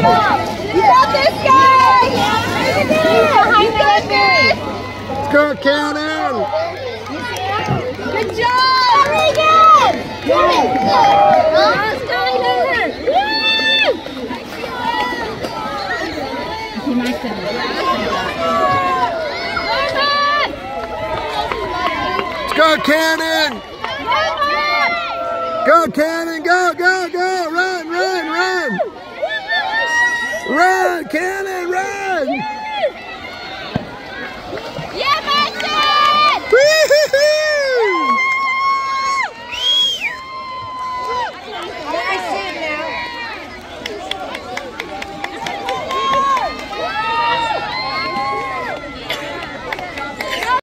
You got this, guys! You got this! Go, Cannon! Good job! Very good! Let's go, Cannon! Go, Cannon! Go, go, Run, Cannon!